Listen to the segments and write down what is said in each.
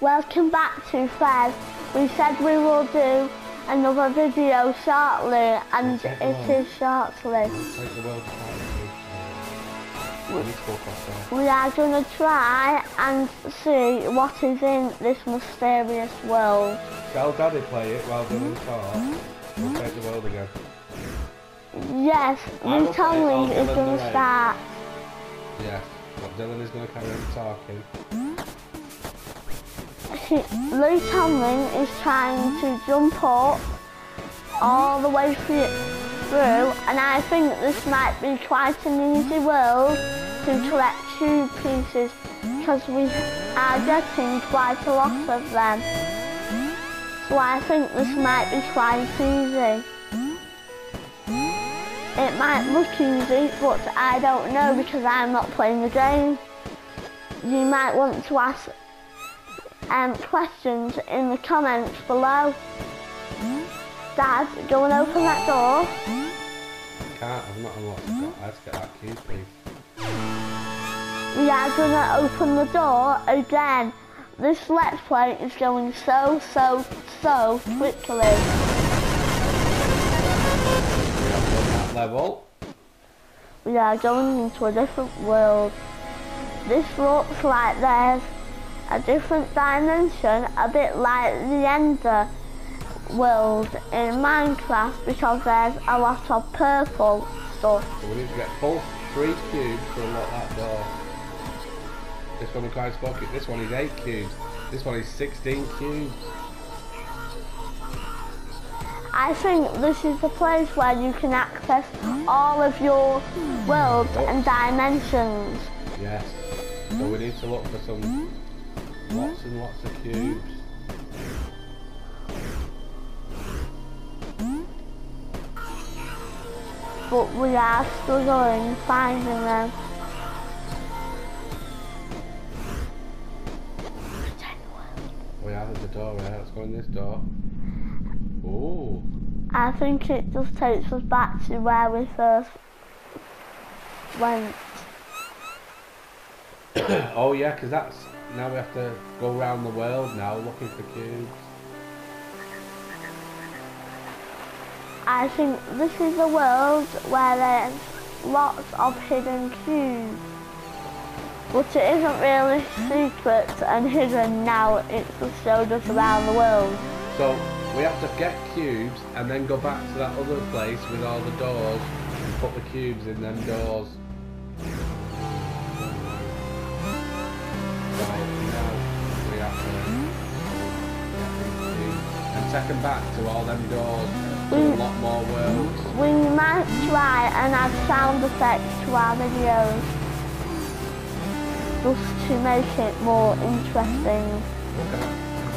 Welcome back to Fez. We said we will do another video shortly and it the is shortly. Take the world apart. We need to go across there. We are going to try and see what is in this mysterious world. Tell Daddy play it while Dylan's hmm? talk. Hmm? We'll hmm? take the world again. Yes, I will Lee play it Tomlin is going to start. Yes. But Dylan is going to carry on talking. Lee Tomlin is trying to jump up all the way through, and I think this might be quite an easy world to collect cube pieces because we are getting quite a lot of them. So I think this might be quite easy. It might look easy, but I don't know because I'm not playing the game. You might want to ask um, questions in the comments below. Dad, go and open that door. Can't, I've not. I have to get that key, please. We are going to open the door again. This let's play is going so, so, so quickly. We have done that level. We are going into a different world. This looks like there's a different dimension, a bit like the Ender world in Minecraft because there's a lot of purple stuff. So we need to get full three cubes to unlock that door. This one requires four cubes. This one is eight cubes. This one is 16 cubes. I think this is the place where you can access all of your worlds and dimensions. Yes. So we need to look for some lots and lots of cubes. but we are struggling finding them. We have at the door, right? Let's go in this door. Oh. I think it just takes us back to where we first went. oh yeah, because that's now we have to go around the world now looking for cubes. I think this is a world where there's lots of hidden cubes. But it isn't really secret and hidden now, it's just showed us around the world. So we have to get cubes and then go back to that other place with all the doors and put the cubes in them doors. Cubes and take them back to all them doors to Mm. unlock more worlds. We might try and add sound effects to our videos just to make it more interesting. Okay.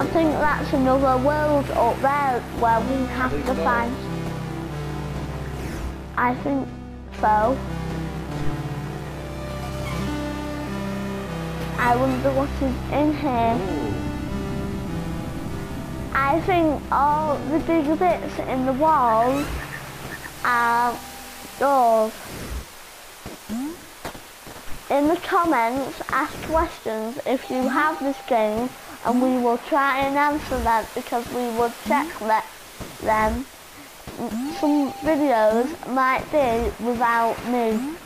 I think that's another world up there where we have to doors. find. I think so. I wonder what is in here. I think all the big bits in the walls are doors. In the comments, ask questions if you have this game and we will try and answer them because we will check that them. Some videos might be without me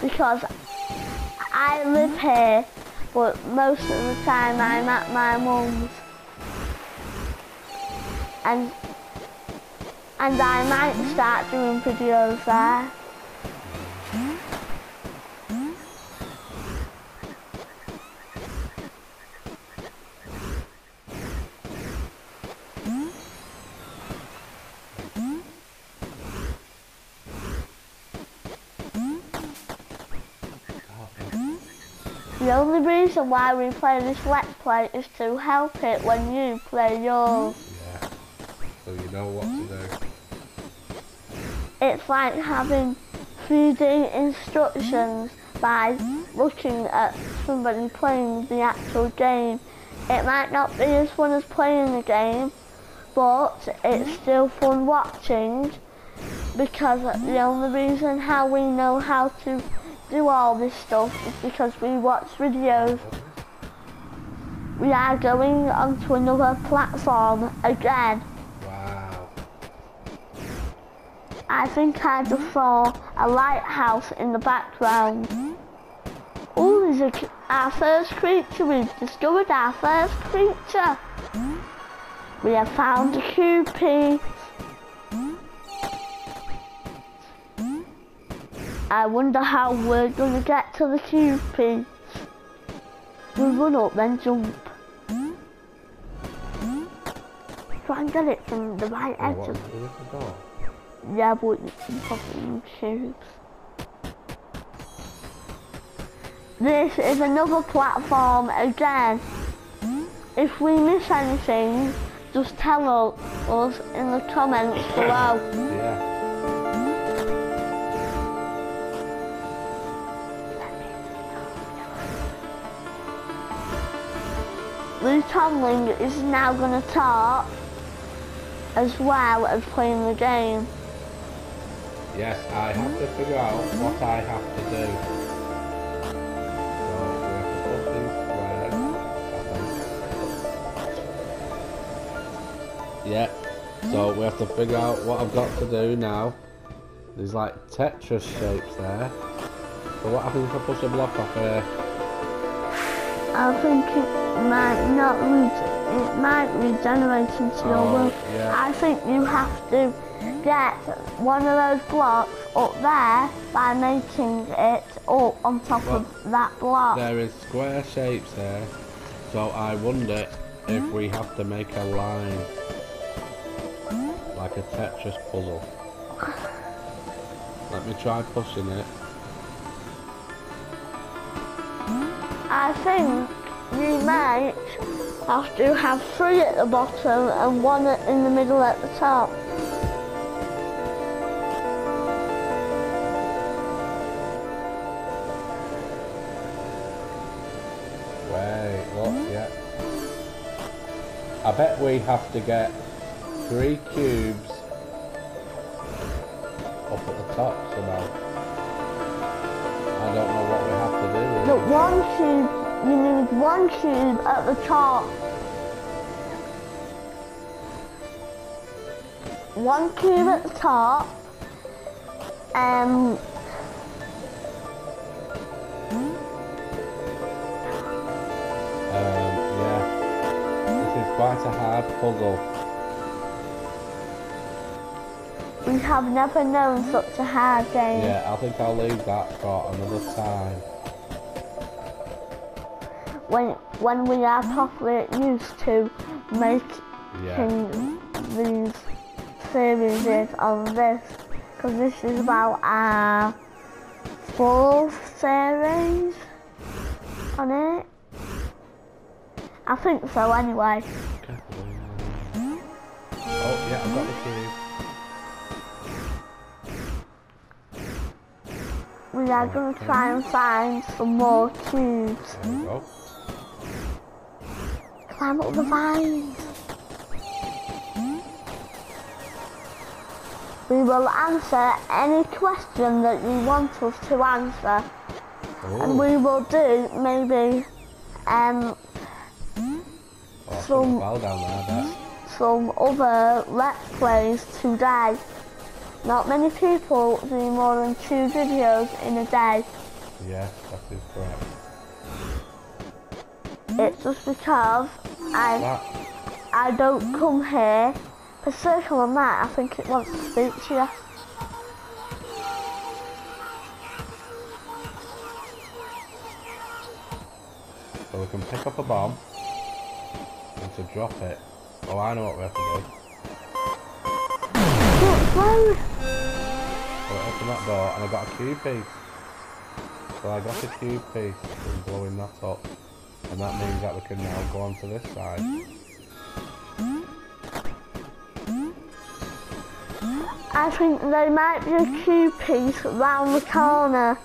because I live here but most of the time I'm at my mum's and and I might start doing videos there. The only reason why we play this Let's Play is to help it when you play yours. yeah. So you know what to do. It's like having 3D instructions by looking at somebody playing the actual game. It might not be as fun as playing the game, but it's still fun watching because the only reason how we know how to do all this stuff is because we watch videos we are going onto another platform again. Wow. I think I just hmm? saw a lighthouse in the background. Oh, there's a, our first creature. We've discovered our first creature. Hmm? We have found a cube I wonder how we're going to get to the piece. We run up, then jump. Try and get it from the right Oh, edge what, of is this the door? yeah, but use shoes. This is another platform again. If we miss anything, just tell us in the comments below. Lou Tomlin is now going to talk as well as playing the game. Yes, I have to figure out what I have to do. So we have to put these squares. Yeah. So we have to figure out what I've got to do now. There's like Tetris shapes there. So what happens if I push a block off here? I think it might not re- it might regenerate into your Oh, yeah. I think you have to get one of those blocks up there by making it up on top of that block. There is square shapes there. So I wonder if we have to make a line. Like a Tetris puzzle. Let me try pushing it. I think you might have to have three at the bottom and one in the middle at the top. Wait, look, yeah. I bet we have to get three cubes up at the top somehow. I don't know what we have to do. Really. one cube, you need one cube at the top. One cube at the top. Um, Um, yeah. This is quite a hard puzzle. we have never known such a hard game. Yeah, I think I'll leave that for another time. When when we are properly used to making Yeah. these series on this, because this is about our fourth series on it. I think so anyway. Oh, yeah, I've got the cube. We are going to try and find some more cubes. There we go. Climb up the. We will answer any question that you want us to answer. And Oh, we will do maybe um, oh, some- down there, some other let's plays today. Not many people do more than two videos in a day. Yes, that is correct. It's just because I That, I don't come here. For circle on that, I think it wants to speak to you. so we can pick up a bomb and to drop it. Oh, I know what we have to do. Look, road. So I open that door and I got a cube piece. So I got a cube piece and blowing that up. And that means that we can now go on to this side. I think there might be a cube piece round the corner.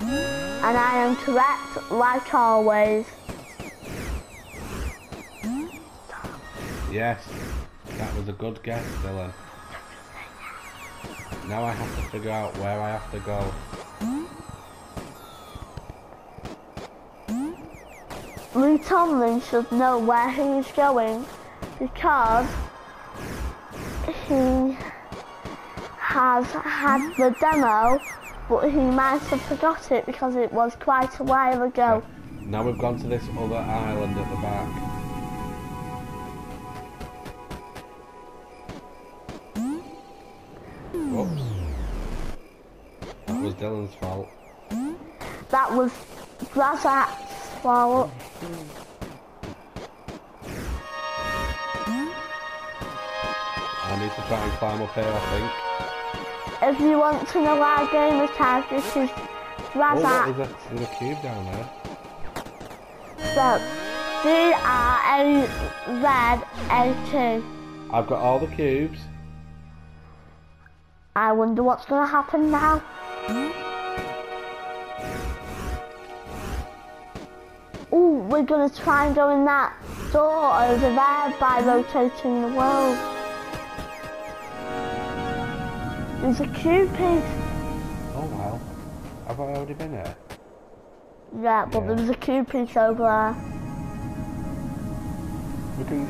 And I am correct, like always. Yes, that was a good guess, Dylan. Now I have to figure out where I have to go. Tomlin should know where he's going because he has had the demo, but he might have forgot it because it was quite a while ago. Now we've gone to this other island at the back. Whoops. That was Dylan's fault. That was Razak's fault. I need to try and climb up here, I think. If you want to know our this is Oh, look, Razak. there's a, there's a cube down there. So, i've got all the cubes. I wonder what's going to happen now. We're going to try and go in that door over there by rotating the world. There's a cupid. Oh wow. Have I already been here? Yeah, but Yeah. there's a cupid over there. We can.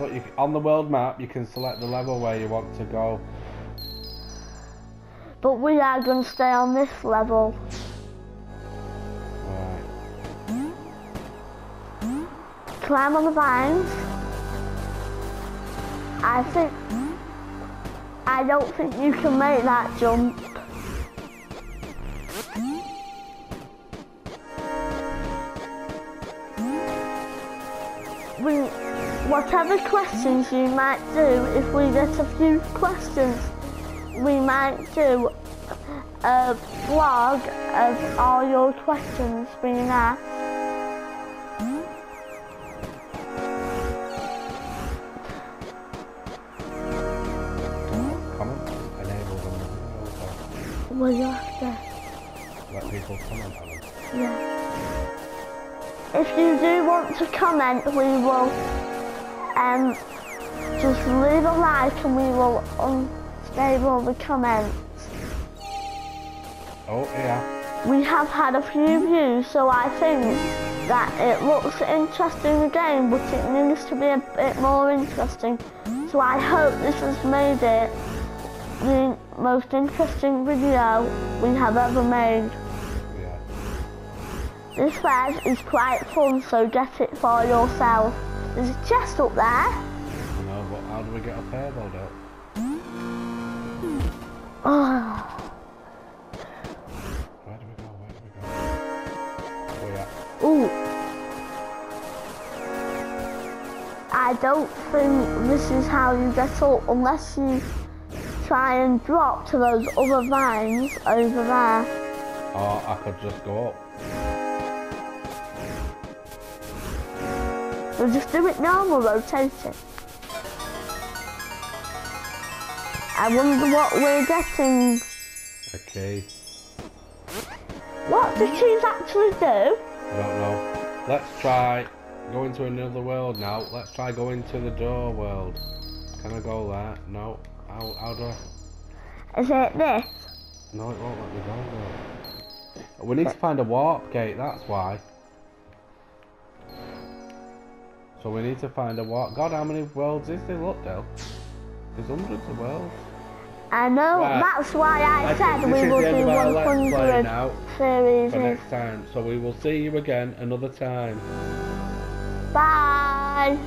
Look, you, on the world map, you can select the level where you want to go. But we are going to stay on this level. Climb on the vines. I think... I don't think you can make that jump. We, whatever questions you might do, if we get a few questions, we might do a vlog of all your questions being asked. Want to comment, we will um just leave a like and we will unstable the comments. Oh yeah. We have had a few views, so I think that it looks interesting again, but it needs to be a bit more interesting. So I hope this has made it the most interesting video we have ever made. This bed is quite fun, so get it for yourself. There's a chest up there. I know, but how do we get up here though, Dale? Oh, Where do we go? Where do we go? Oh yeah. ooh. I don't think this is how you get up unless you try and drop to those other vines over there. Or I could just go up. So just do it normal rotating. I wonder what we're getting. Okay. What do keys actually do? I don't know. Let's try going to another world now. Let's try going to the door world. Can I go there? No. How, how do I? Is it this? No, it won't let me go though. We need to find a warp gate, that's why. So we need to find a what? God, how many worlds is there? Look, Del. There's hundreds of worlds. I know, Right. that's why I, I said we will do of Play 100 now series. for next time. So we will see you again another time. Bye.